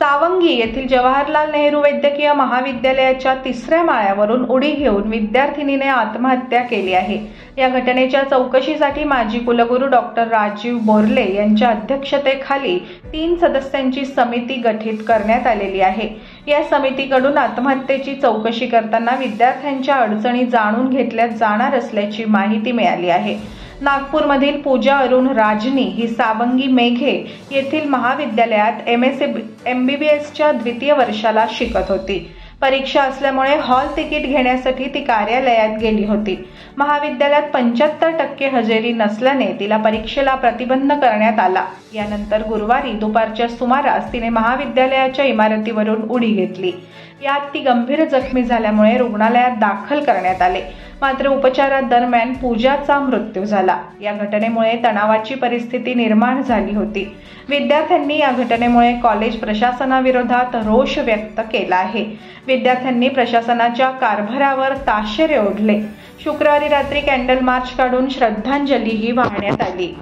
सावंगी येथील जवाहरलाल नेहरू वैद्यकीय महाविद्यालयाच्या तिसऱ्या माळ्यावरून उडी घेऊन विद्यार्थिनीने आत्महत्या केली आहे. या घटनेच्या चौकशीसाठी माजी कुलगुरू डॉक्टर राजीव बोरले यांच्या अध्यक्षतेखाली तीन सदस्यांची समिती गठीत करण्यात आलेली आहे. या समितीकडून आत्महत्येची चौकशी करताना विद्यार्थ्यांच्या अडचणी जाणून घेतल्या जाणार असल्याची माहिती मिळाली आहे. नागपूरमधील पूजा अरुण राजनी ही सावंगी मेघे येथील महाविद्यालयात M S M B B एसच्या द्वितीय वर्षाला शिकत होती. परीक्षा असल्यामुळे हॉल तिकीट घेण्यासाठी ती कार्यालयात गेली होती. महाविद्यालयात पंच्याहत्तर टक्के हजेरी नसल्याने तिला परीक्षेला प्रतिबंध करण्यात आला. यानंतर गुरुवारी दुपारच्या सुमारास तिने महाविद्यालयाच्या इमारतीवरून उडी घेतली. यात ती गंभीर जखमी झाल्यामुळे रुग्णालयात दाखल करण्यात आले. मात्र उपचारादरम्यान पूजाचा मृत्यू झाला. या घटनेमुळे तणावाची परिस्थिती निर्माण झाली होती. विद्यार्थ्यांनी या घटनेमुळे कॉलेज प्रशासनाविरोधात रोष व्यक्त केला आहे. विद्यार्थ्यांनी प्रशासनाच्या कारभारावर ताशेरे ओढले. शुक्रवारी रात्री कॅन्डल मार्च काढून श्रद्धांजलीही वाहण्यात आली.